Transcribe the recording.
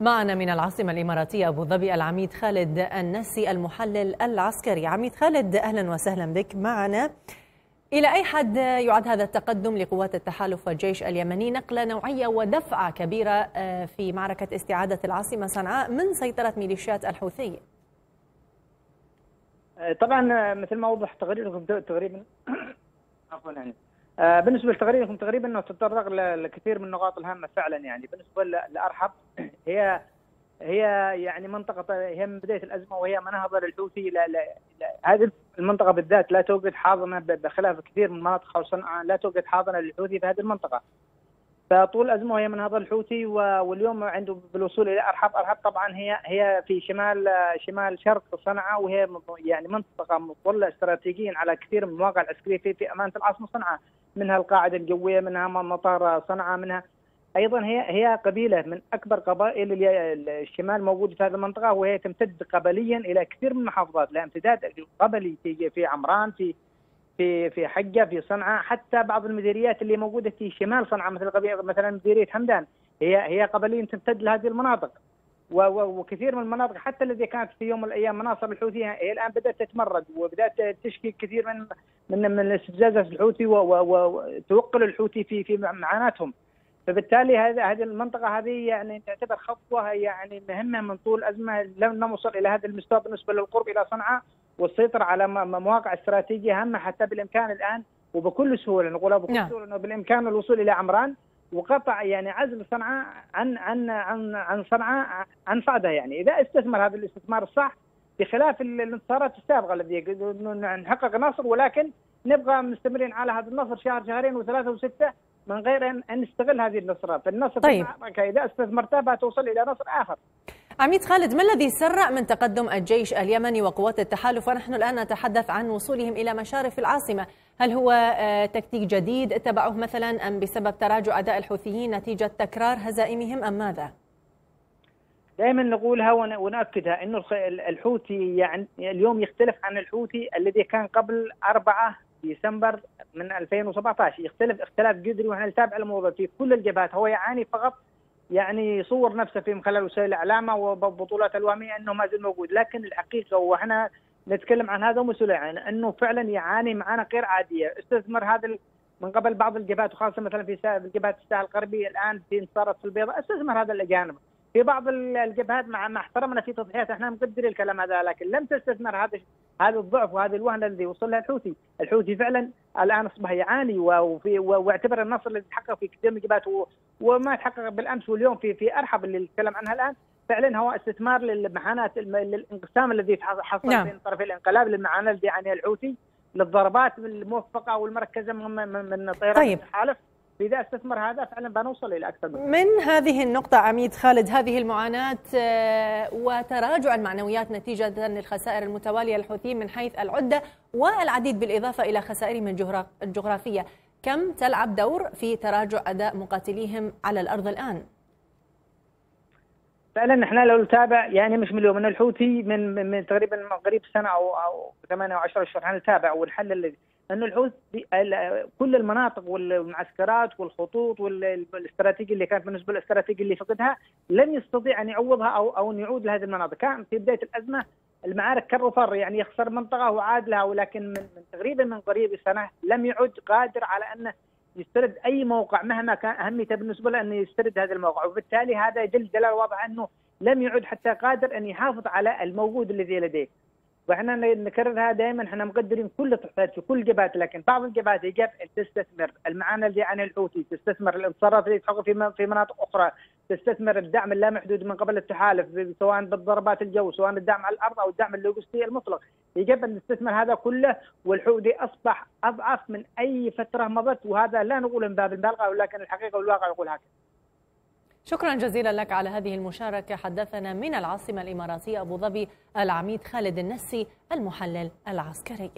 معنا من العاصمة الإماراتية أبو ظبي العميد خالد النسي المحلل العسكري. عميد خالد أهلا وسهلا بك. معنا. إلى أي حد يعد هذا التقدم لقوات التحالف والجيش اليمني؟ نقلة نوعية ودفعة كبيرة آه، في معركة استعادة العاصمة صنعاء من سيطرة ميليشيات الحوثي آه، طبعا آه، مثل ما وضح تقريركم تقريبا عفوا يعني. بالنسبة لتقريركم تقريبا إنه تتطرق لكثير من النقاط الهامة فعلا يعني بالنسبة لأرحب هي هي يعني منطقة هي من بداية الأزمة وهي مناهضه للحوثي هذه المنطقة بالذات لا توجد حاضنة بخلاف كثير من مناطق صنعاء لا توجد حاضنة للحوثي في هذه المنطقة. فطول الأزمة وهي مناهضه الحوثي واليوم عنده بالوصول إلى ارحب، ارحب طبعا هي هي في شمال شمال شرق صنعاء وهي يعني منطقة مطله استراتيجيا على كثير من المواقع العسكرية في, في أمانة العاصمة صنعاء، منها القاعدة الجوية، منها مطار صنعاء، منها أيضا هي هي قبيلة من أكبر قبائل الشمال موجودة في هذه المنطقة وهي تمتد قبليا إلى كثير من المحافظات لها امتداد قبلي في عمران في في في حجة في صنعاء. حتى بعض المديريات اللي موجودة في شمال صنعاء مثل مثلا مديرية حمدان هي هي قبليا تمتد لهذه المناطق. وكثير من المناطق حتى التي كانت في يوم من الأيام مناصب الحوثي هي الآن بدأت تتمرد وبدأت تشكي كثير من من من الاستفزازات الحوثي وتوقل الحوثي في في معاناتهم. فبالتالي هذه هذه المنطقة هذه يعني تعتبر خطوة يعني مهمة من طول أزمة لم نوصل إلى هذا المستوى بالنسبة للقرب إلى صنعاء. والسيطرة على مواقع استراتيجية هامة حتى بالإمكان الآن وبكل سهولة نقولها بكل نعم. سهولة إنه بالإمكان الوصول إلى عمران وقطع يعني عزل صنعاء عن عن عن عن صنعاء عن صعدها يعني إذا استثمر هذا الاستثمار الصح بخلاف الانتصارات السابقة التي نحقق نصر ولكن نبقى مستمرين على هذا النصر شهر شهرين وثلاثة وستة من غير ان نستغل هذه النصره فالنصر طيب. اذا استثمرتها توصل إلى نصر آخر عميد خالد ما الذي سرع من تقدم الجيش اليمني وقوات التحالف؟ ونحن الآن نتحدث عن وصولهم إلى مشارف العاصمة. هل هو آه، تكتيك جديد اتبعوه مثلا أم بسبب تراجع أداء الحوثيين نتيجة تكرار هزائمهم أم ماذا؟ دائما نقولها ونؤكدها إنه الحوثي يعني اليوم يختلف عن الحوثي الذي كان قبل 4 ديسمبر من 2017 يختلف اختلاف جذري ونحن نتابع الموضوع في كل الجبهات. هو يعاني فقط يعني يصور نفسه في من خلال وسائل الإعلام وبطولات الوهميه أنه ما زال موجود. لكن الحقيقة وإحنا نتكلم عن هذا ومسؤول عنه أنه فعلا يعاني معنا غير عادية. استثمر هذا من قبل بعض الجبهات وخاصة مثلا في جبهات الساحل الغربي الآن في انتصارات في البيضاء استثمر هذا الأجانب. في بعض الجبهات مع مع احترمنا في تضحيات إحنا مقدرين الكلام هذا لكن لم تستثمر هذا هذا الضعف وهذه الوهن الذي وصل له الحوثي، الحوثي فعلا الآن أصبح يعاني وفي واعتبر النصر الذي تحقق في كثير من الجبهات وما تحقق بالأمس واليوم في في أرحب اللي نتكلم عنها الآن فعلا هو استثمار للمعاناة للانقسام الذي حصل نعم. بين طرفي الانقلاب للمعاناة التي يعانيها الحوثي للضربات الموفقة والمركزة من من طيران طيب. الحالف فاذا استثمر هذا فعلا بنوصل إلى أكثر من, من هذه النقطة عميد خالد هذه المعاناة آه، وتراجع المعنويات نتيجة للخسائر المتوالية للحوثيين من حيث العدة والعديد بالإضافة إلى خسائرهم الجغرافية. كم تلعب دور في تراجع أداء مقاتليهم على الأرض الآن؟ فعلا نحن لو نتابع يعني مش من اليوم من الحوثي من من تقريبا قريب سنة أو أو 8 أو 10 اشهر نتابع ونحلل الذي أن الحوث كل المناطق والمعسكرات والخطوط والاستراتيجيه اللي كانت بالنسبة للاستراتيجيه اللي فقدها لم يستطيع أن يعوضها أو أو أن يعود لهذه المناطق، كان في بداية الأزمة المعارك كر وفر يعني يخسر منطقة وعاد لها ولكن من, من تقريبا من قريب سنة لم يعد قادر على انه يسترد أي موقع مهما كان أهميته بالنسبة له انه يسترد هذا الموقع وبالتالي هذا يدل دلاله واضحه أنه لم يعد حتى قادر أن يحافظ على الموجود الذي لديه. وإحنا نكررها دائما إحنا مقدرين كل التحفيات في كل الجبهات لكن بعض الجبهات يجب تستثمر المعاناة اللي عن الحوثي تستثمر الانتصارات اللي تحقق في في مناطق أخرى تستثمر الدعم اللامحدود من قبل التحالف سواء بالضربات الجو سواء الدعم على الأرض أو الدعم اللوجستي المطلق. يجب ان نستثمر هذا كله والحوثي أصبح أضعف من أي فترة مضت وهذا لا نقول من باب البالغة ولكن الحقيقة والواقع يقول هكذا. شكرا جزيلا لك على هذه المشاركة. حدثنا من العاصمة الإماراتية أبو ظبي العميد خالد النسي المحلل العسكري.